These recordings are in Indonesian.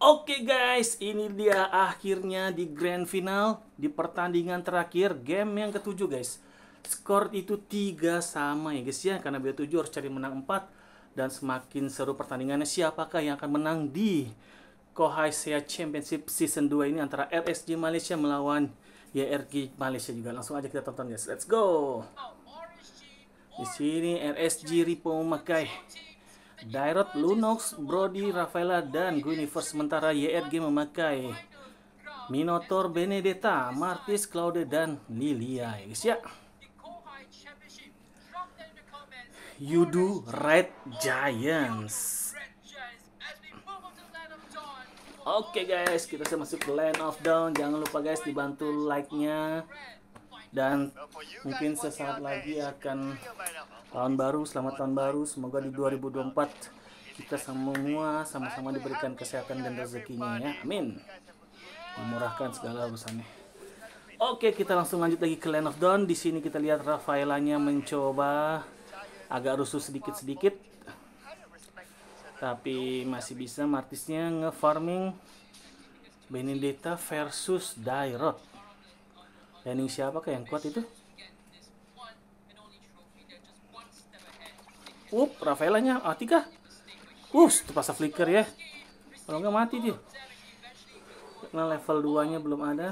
Oke guys, ini dia akhirnya di grand final di pertandingan terakhir game yang ketujuh guys. Skor itu tiga sama ya guys ya karena B7 harus cari menang 4 dan semakin seru pertandingannya siapakah yang akan menang di Kohai Sea Championship Season 2 ini antara RSG Malaysia melawan YRG Malaysia juga. Langsung aja kita tonton guys. Let's go. Di sini RSG Ripo memakai Dairot, Lunox, Brody, Rafaela, dan Guinevere sementara YRG memakai Minotaur, Benedetta, Martis, Claude, dan Lilia ya guys ya. Yudu Red Giants. Oke okay guys, kita sudah masuk ke Land of Dawn. Jangan lupa guys dibantu like-nya. Dan mungkin sesaat lagi akan tahun baru, selamat tahun baru. Semoga di 2024 kita semua sama-sama diberikan kesehatan dan rezekinya ya. Amin. Dimurahkan segala urusannya. Oke, kita langsung lanjut lagi ke Land of Dawn. Di sini kita lihat Rafaelanya mencoba agak rusuh sedikit-sedikit. Tapi masih bisa Martisnya nge-farming Benedetta versus Dairot. Landing siapa yang kuat itu? Up, Rafaelanya mati kah? Uh, terpaksa flicker ya. Kalau nggak mati dia. Karena level 2 nya belum ada.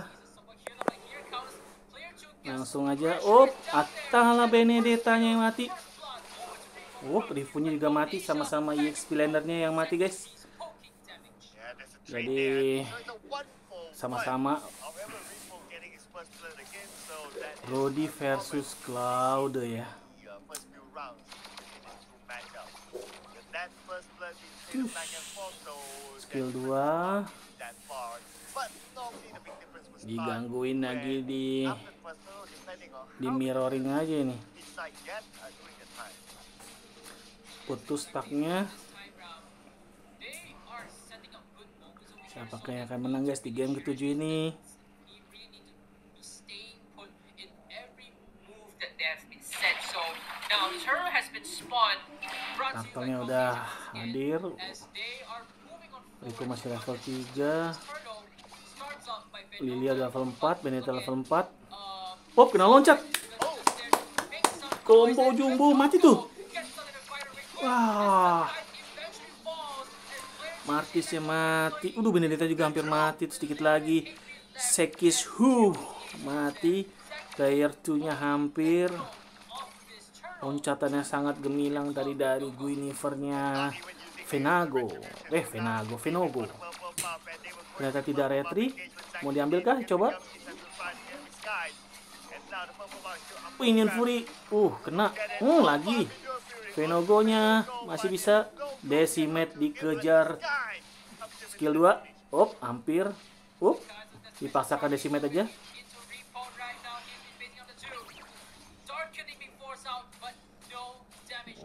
Langsung aja. Up, Atala Benedetta-nya yang mati. Up, Rifunya juga mati sama-sama EXP Landernya yang mati guys. Jadi sama-sama Brody versus Cloud ya. Skill 2 digangguin lagi di di mirroring aja nih putus taknya. Siapakah yang akan menang guys di game ketujuh ini Turtle-nya udah hadir. Rico masih level 3. Lilia level 4, Benita level 4. Pop kena loncat. Combo jumbo mati tuh. Wah. Martisnya mati. Udah Benedetta juga hampir mati. Sedikit lagi. Sekis Hu mati. Player 2-nya hampir. Loncatannya sangat gemilang tadi dari Guinevere-nya Venago. Eh, Venago, Venogo. Ternyata tidak retri. Mau diambil kah? Coba. Ingin Fury. Uh, kena. Hmm, lagi. Venogonya masih bisa. Decimate dikejar. Skill 2. Up, hampir. Up. Dipaksakan Decimate aja.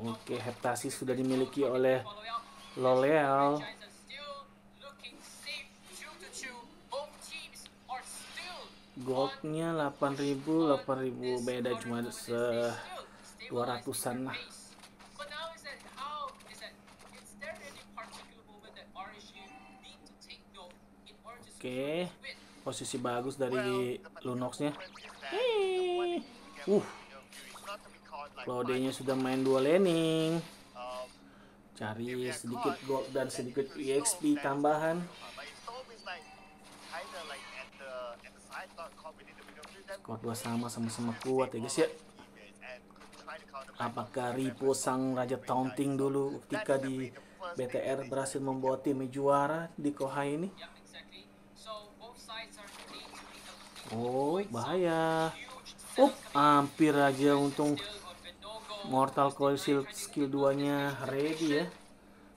Oke, heptasis sudah dimiliki oleh L'Oreal. Goldnya 8000, 8000 beda cuma se 200-an lah. Oke, posisi bagus dari Lunoxnya. Uh, Claude-nya sudah main dua laning. Cari sedikit gold dan sedikit EXP tambahan. Skor dua sama sama-sama kuat ya guys ya. Apakah Ripo sang Raja Taunting dulu ketika di BTR berhasil membawa tim juara di Koha ini? Oh, bahaya. Up, hampir aja untung Mortal Coil Shield skill 2 nya ready ya.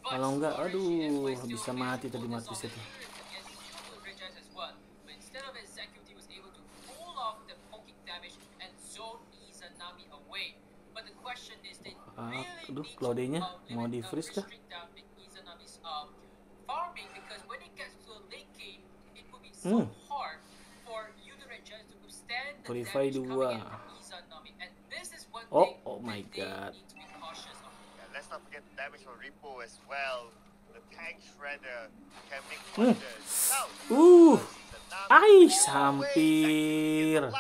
Kalau enggak aduh bisa mati tadi mati itu ah, aduh Claude nya mau di freeze kah? Hmm. Purify 2 Oh, my god. let's not forget the damage from Repo as well. The tank shredder can make. Uh. Ais, hampir.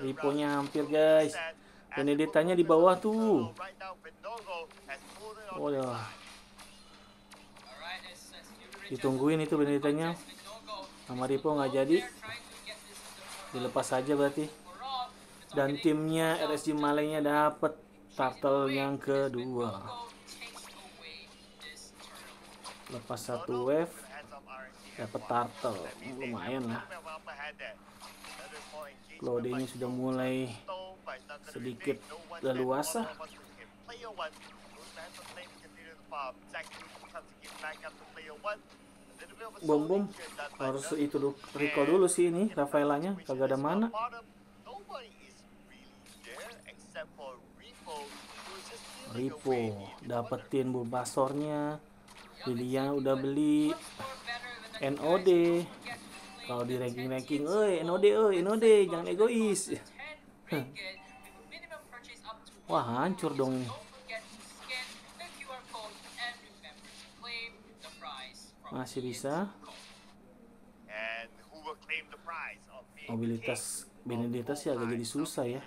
Riponya hampir, guys. Benedetanya di bawah tuh. Oh ya. Ditungguin itu Benedetanya. Sama Ripo nggak jadi. Dilepas saja berarti. Dan timnya RSG Malenya dapat turtle yang kedua. Lepas satu wave dapat turtle. Lumayan lah. Claude sudah mulai sedikit leluasa. Bom bom harus itu dulu. Recall dulu sih ini Rafaelanya. Kagak ada mana Ripo dapetin Bulbasornya Lilian udah beli. NOD kalau di ranking-ranking eh NOD eh NOD jangan egois. Wah hancur dong. Masih bisa? Mobilitas Benedetta sih agak jadi susah ya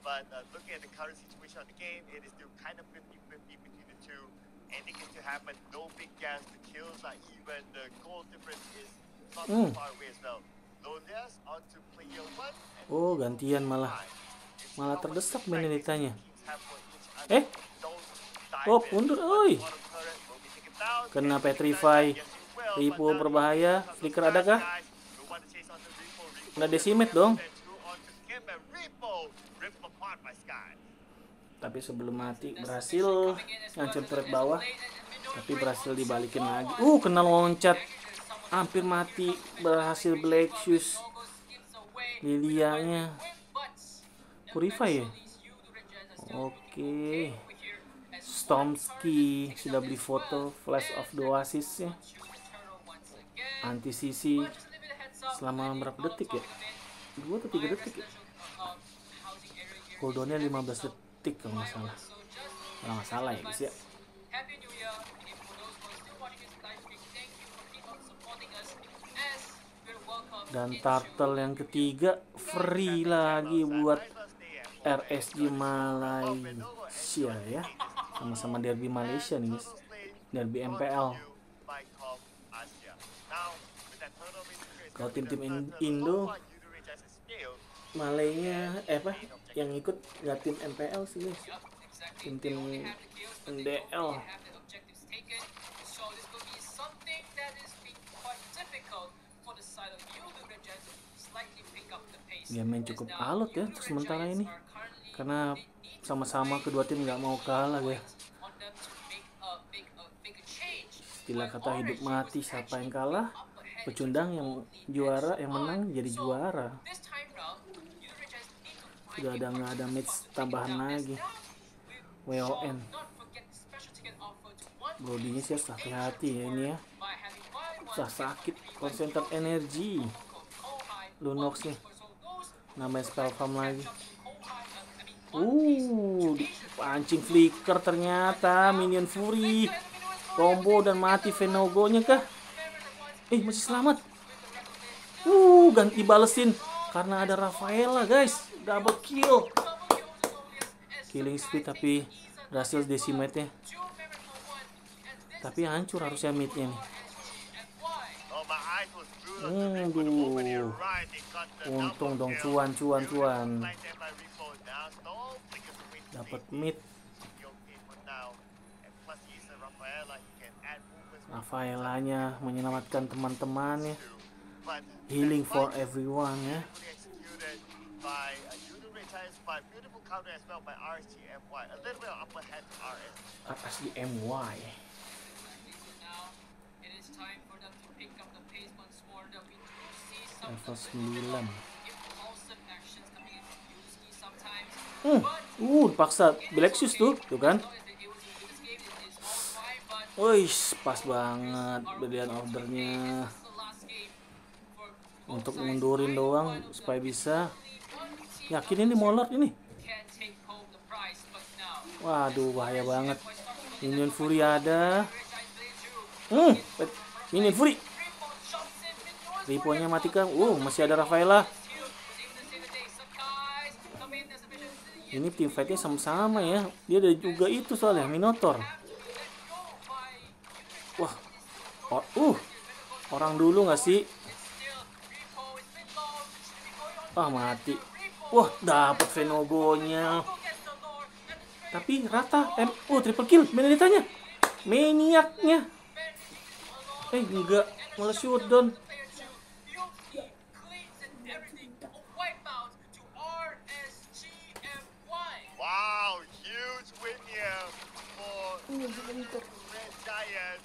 but uh, looking at the current situation of the game, it is still kind of 50-50 between the two. anything can happen. No big gaps. The kills are even. The goal difference is not mm. far away as well. Lolias on to player one. Oh, gantian malah. Malah terdesak Benedetanya. Eh? Oh, mundur, oi. Kena Petrify. Ripo berbahaya. Flicker adakah? Kena decimate dong. Tapi sebelum mati berhasil ngancur turret bawah. tapi berhasil dibalikin lagi. uh kena loncat. Hampir mati. berhasil black shoes Lilianya Purify ya? oke. okay. Stormski sudah beli foto Flash of the Oasis ya. anti sisi selama berapa detik ya? 2 atau 3 detik ya cooldownnya 15 detik kalau nggak salah. Kalau nggak salah ya guys ya. Dan turtle yang ketiga free lagi buat RSG Malaysia ya. Sama-sama derby Malaysia nih guys derby MPL kalau tim-tim Indo Malaynya eh apa yang ikut nggak tim MPL sih guys. Tim tim NDL game main cukup alot ya untuk sementara ini. Karena sama-sama kedua tim nggak mau kalah ya. Istilah kata hidup mati siapa yang kalah? Pecundang yang juara yang menang jadi juara sudah ada nggak ada match tambahan lagi. WON Brodinya sih hati-hati ya ini ya. Susah sakit konsentrat energi. Lunox nih namanya spell farm lagi. Uh pancing flicker ternyata minion fury. Combo dan mati Venogonya kah? Eh masih selamat. Uh ganti balesin. Karena ada Rafaela guys double kill killing speed tapi berhasil decimate nya tapi hancur harusnya midnya nih Aduh. Untung dong cuan cuan cuan. Dapat mid. Rafaelanya menyelamatkan teman-temannya. Healing for everyone ya Beautiful counter as well by RSGMY. A little bit of upper hand to RS. RSGMY. Level 9 Hmm, uh, paksa Black Shoes tuh, tuh kan? Wih, pas banget belian ordernya untuk mundurin doang supaya bisa Yakin ini molot ini. Waduh, bahaya banget. Minion Fury ada. Hmm, Minion Fury. Riponya matikan. Uh, masih ada Rafaela. Ini tim fightnya sama-sama ya. Dia ada juga itu soalnya Minotaur. Wah, oh, uh, orang dulu nggak sih? Ah mati. Wah, dapat Venogonya. Tapi rata. M oh, triple kill. Beneditanya. Maniaknya. Eh, enggak. Malah shutdown. Wow, huge win here for Red Giant.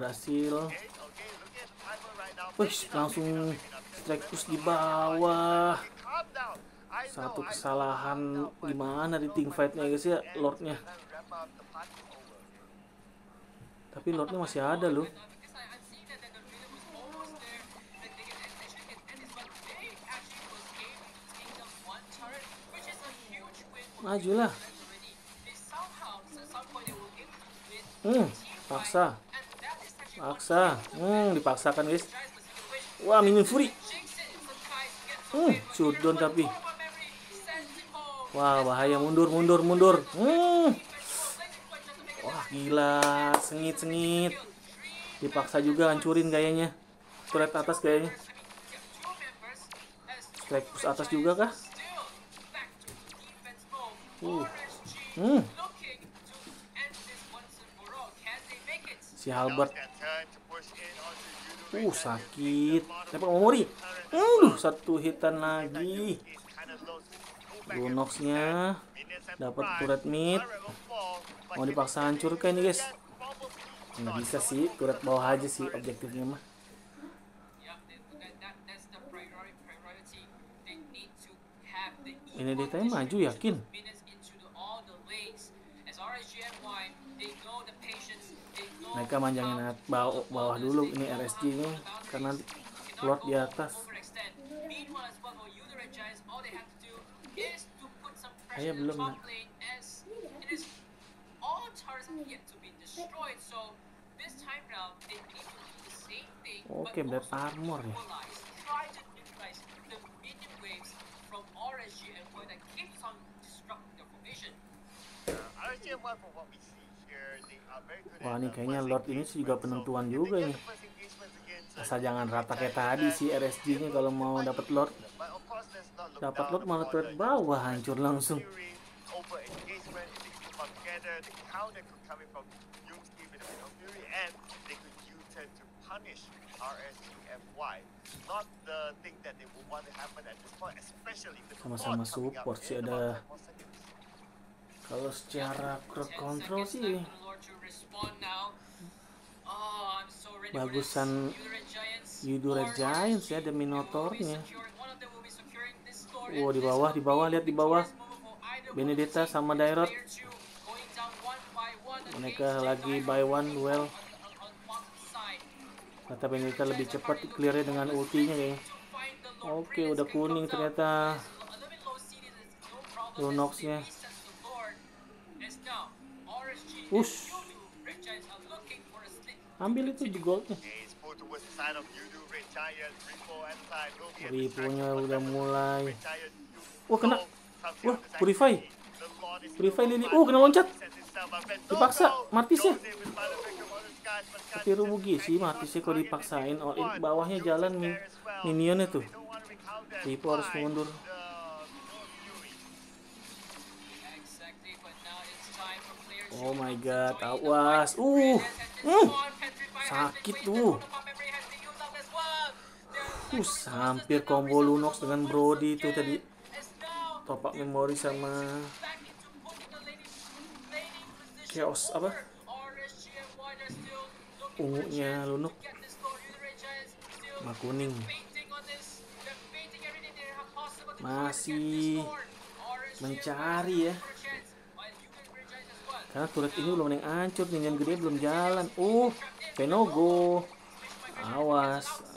Berhasil. Wih, langsung strike push di bawah. Satu kesalahan gimana di team fight-nya guys ya, Lordnya. Tapi Lordnya masih ada loh. Majulah. Hmm, paksa. Paksa. Hmm, dipaksakan guys. Wah, minion fury. Hmm, shutdown tapi. Wah, bahaya mundur, mundur, mundur. Hmm. Wah, gila, sengit-sengit. Dipaksa juga hancurin gayanya. Turret atas gayanya. Strike push atas juga kah? Uh. Hmm. Si Halbert. Uh, sakit. Dapat Momori. Uh, satu hitan lagi. have dapat turret mid. Mau dipaksa hancurkan nih guys. Nggak bisa sih, turret bawah aja sih objektifnya mah. Ini ditanya maju yakin. Mereka manjangin bawah, bawah dulu ini RSG-nya karena Lord di atas. Saya belum, nak. Oke, Black Armor ya. Good Wah, ini uh, kayaknya Lord ini sih juga penentuan juga engagement against, uh, Asal jangan rata kayak tadi then si RSG-nya kalau mau dapat Lord. Dapat Lord malah turret bawah hancur langsung. Sama-sama support sih, ada- about 10 more seconds. Kalau secara crowd control sih bagusan Yudo Red Giants ya, ada Minotaurnya. Wow, di bawah, di bawah, lihat di bawah. Benedetta sama Dairot. Mereka lagi buy one well. Kata Benedetta lebih cepat clearnya dengan ultinya kayaknya. Oke, udah kuning ternyata. Lunox-nya. Push. Ambil itu di goldnya. Okay, it's pulled towards the side of Yudu, Red Giant, Ripo at the side, will be a Riponya distraction for udah mulai. Wah, kena. Wah, Purify. Purify Lily. Oh, kena loncat. Dipaksa, Martisnya. Tapi rugi sih sih kalau dipaksain all in anyone. bawahnya jalan well. minionnya tuh. Ripo harus mundur. Oh my god, awas. Uh. Hmm. Sakit tuh. Uh, hampir combo Lunox dengan Brody itu tadi. Top up memori sama Chaos apa? Ungunya Lunok. Sama kuning. Masih mencari ya. Karena turret ini belum yang hancur, yang gede belum jalan. Uh, Penogo. Awas.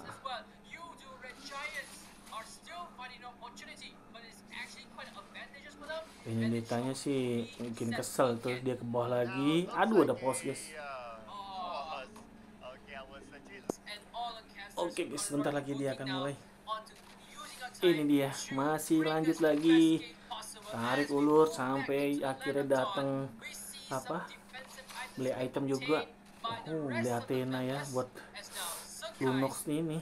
Ini ditanya sih mungkin kesel terus dia ke bawah lagi. Aduh ada pos guys. Oke guys, sebentar lagi dia akan mulai. Ini dia, masih lanjut lagi. Tarik ulur sampai akhirnya datang apa? Beli item juga. Oh, beli Athena ya buat Lunox ini.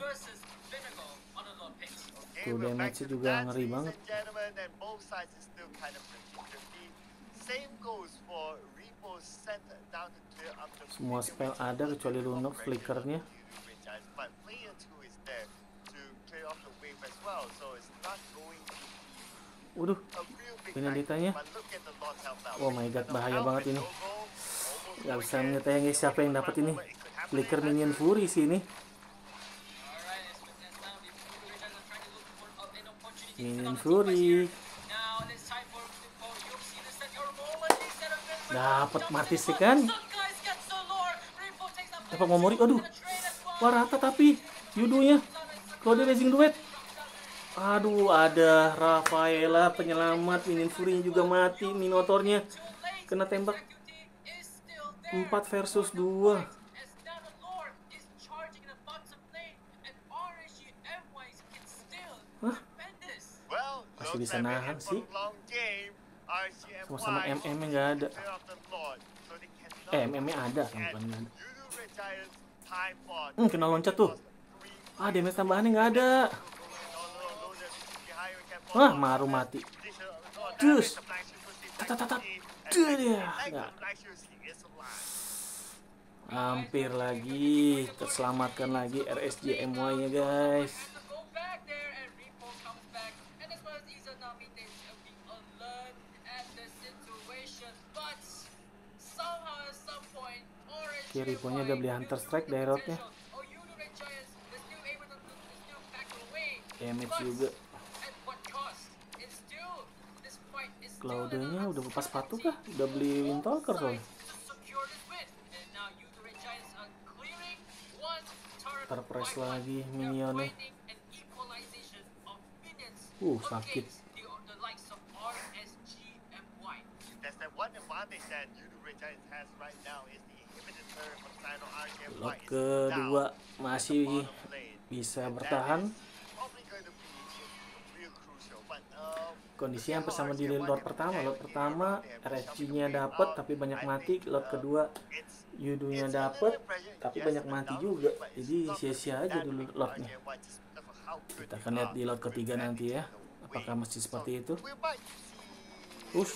Tuh damage juga ngeri banget. Semua spell ada kecuali Lunox flickernya. Waduh, ini ditanya. Oh my god, bahaya banget ini. Gak bisa mengetahui guys siapa yang dapat ini. Flicker minion fury sini. Minion fury. Dapat mati sih kan? Dapat memori. Aduh. Wah rata tapi yudunya. Kalau dia racing duet. Aduh, ada Rafaela penyelamat, Minion Fury juga mati, Minotornya kena tembak 4 versus 2. Masih bisa nahan sih. Sama-sama MM nya nggak ada. Eh, MM nya ada, bukan nggak ada. Hmm, kena loncat tuh. Ah, damage tambahannya nggak ada. Wah, Maru mati. Dus. Tatatatap. Duh dia. Nggak. Hampir lagi. Terselamatkan lagi RSJ MY-nya, guys. Kiriponya udah beli Hunter Strike direct-nya. Damage juga. Claudia udah lepas sepatu kah? Udah beli Windtalker soalnya. Terpress lagi minionnya. Uh, sakit. Lot kedua masih bisa bertahan. kondisinya hampir sama di lot pertama lot pertama RSG-nya dapet tapi banyak mati lot kedua Yudunya dapet tapi banyak mati juga jadi sia-sia aja dulu lotnya kita akan lihat di lot ketiga nanti ya apakah masih seperti itu Ush.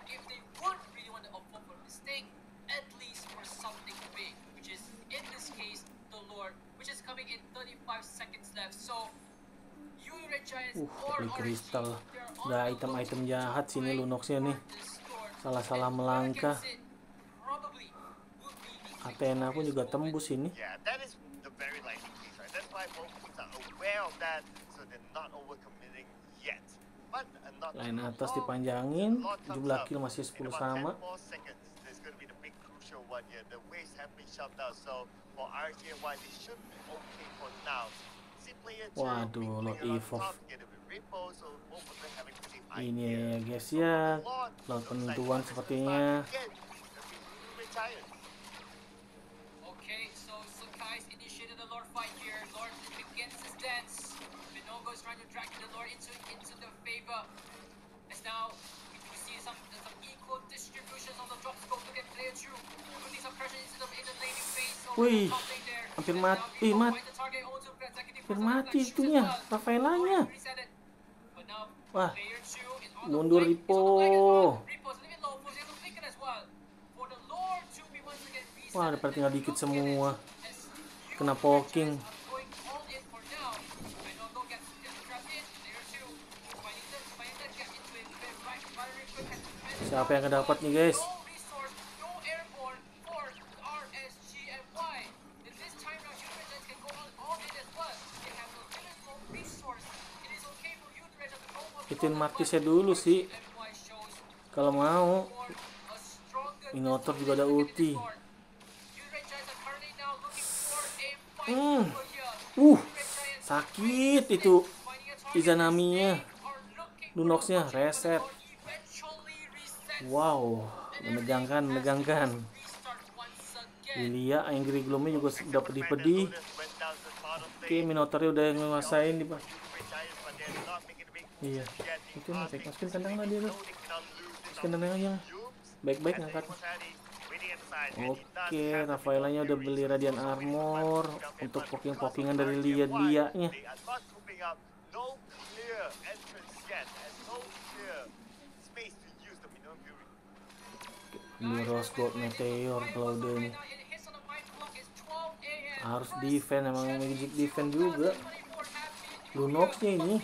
Uh, tapi kristal. Udah item-item jahat sini Lunoxnya nih. Salah-salah melangkah. Athena pun juga tembus ini. Lain atas dipanjangin, jumlah kill masih 10 sama. Waduh, lo evolve. Ini ya guys ya, lot penentuan sepertinya. Wih, hampir mati, eh, mati. Hampir mati itunya, Rafaelanya. Wah, mundur Ripo. Wah, ada tinggal dikit semua. Kena poking. Siapa yang dapat nih, guys? Ituin Martisnya dulu sih. Kalau mau. Minotaur juga ada ulti. Hmm. Uh sakit itu Izanaminya. Lunoxnya reset. Wow menegangkan menegangkan. Lilia Angry Gloomnya juga sudah pedih-pedih. Oke Minotaurnya udah nguasain di iya. Itu cek masukin kandang lah dia tuh masukin kandang aja baik-baik ngangkat. Oke Rafaelanya udah beli Radiant Armor untuk poking-pokingan dari Lia-Lia-nya ini Rose Gold Meteor Cloud ini harus defend emang magic defend juga. Lunoxnya ini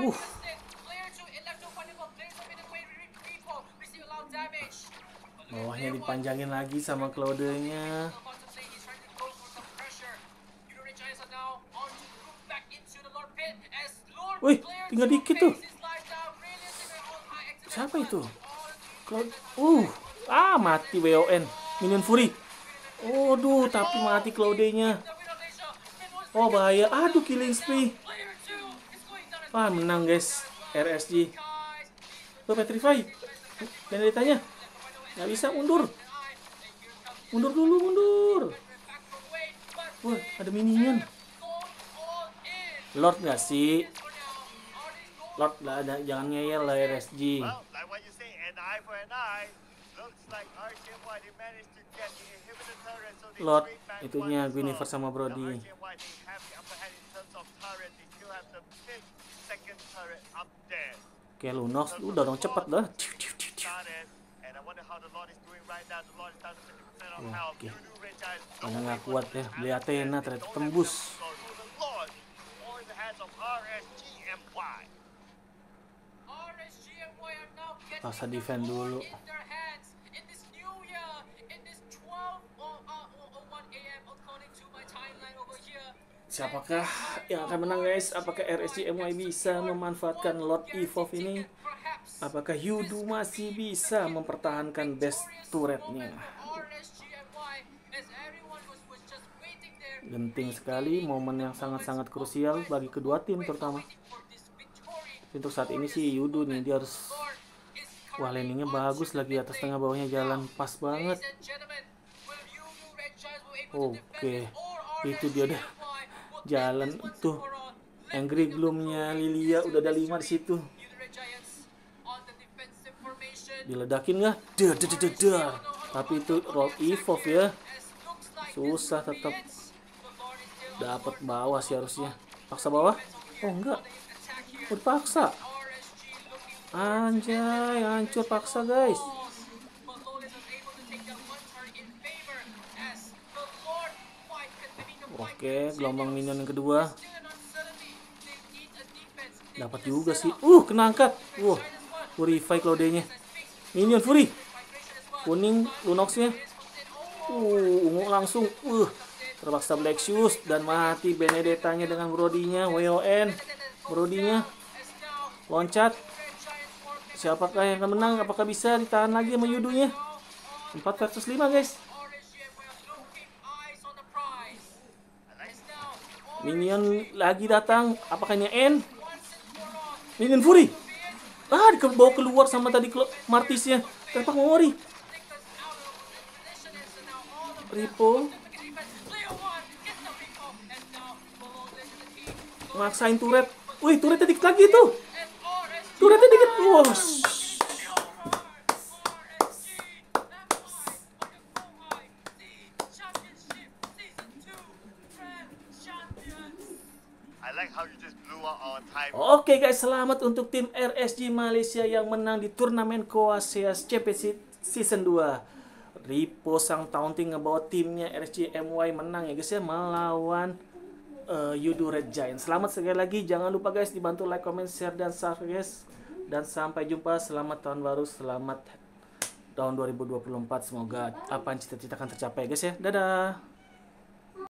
uh bawahnya dipanjangin lagi sama Claudenya Wih, tinggal dikit tuh. Siapa itu? Cloud. Uh, ah mati WON. Minion Fury. Waduh, tapi mati Claudenya. Oh bahaya. Aduh, killing spree. Wah, menang guys. RSG. Tuh Petrify. ditanya. Nggak bisa mundur. Mundur dulu, mundur. Wah, ada minion. Lord nggak sih? Lord lah, jangan ngeyel lah RSG. Lord, itunya Guinevere sama Brody. Oke, Lunox, lu dorong cepet dah. Oke. Mana nggak kuat ya, beli Athena ternyata tembus. Masa defend dulu. Siapakah yang akan menang guys? Apakah RSG MY bisa memanfaatkan Lord Evolve ini? Apakah Yudu masih bisa mempertahankan best turretnya? Genting sekali, momen yang sangat-sangat krusial bagi kedua tim terutama. Untuk saat ini sih Yudu nih dia harus Wah landingnya bagus lagi atas tengah bawahnya jalan pas banget. Oke, itu dia udah jalan tuh. Angry Gloomnya Lilia udah ada lima di situ. Diledakin nggak? Dar dar dar dar tapi itu roll evolve ya. Susah tetap. Dapat bawah sih harusnya. Paksa bawah? Oh enggak. Udah anjay hancur paksa guys Oke, gelombang minion yang kedua. Dapat juga sih. Uh, kena angkat. Wow, Purify Claude-nya. Minion Fury. Kuning Lunox-nya. Uh, ungu langsung. Uh, terpaksa Black Shoes dan mati Benedetta-nya dengan Brody-nya. WON. Brody-nya. Loncat. Siapakah yang akan menang? Apakah bisa ditahan lagi sama Yudunya? 4 versus 5 guys. Minion lagi datang. Apakah ini N? Minion Fury. Ah, dibawa keluar sama tadi Martisnya. Tanpa Mori. Ripo. Maksain turret. Wih, turretnya dikit lagi tuh. Turretnya dikit. Wow. Selamat untuk tim RSG Malaysia yang menang di turnamen Koasias Championship Season 2. Ripo sang taunting ngebawa timnya RSG MY menang ya guys ya melawan uh, Yudu Red Giant. Selamat sekali lagi, jangan lupa guys dibantu like, comment, share dan subscribe guys. Dan sampai jumpa, selamat tahun baru, selamat tahun 2024. Semoga apa yang cita-citakan tercapai guys ya. Dadah.